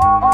Bye.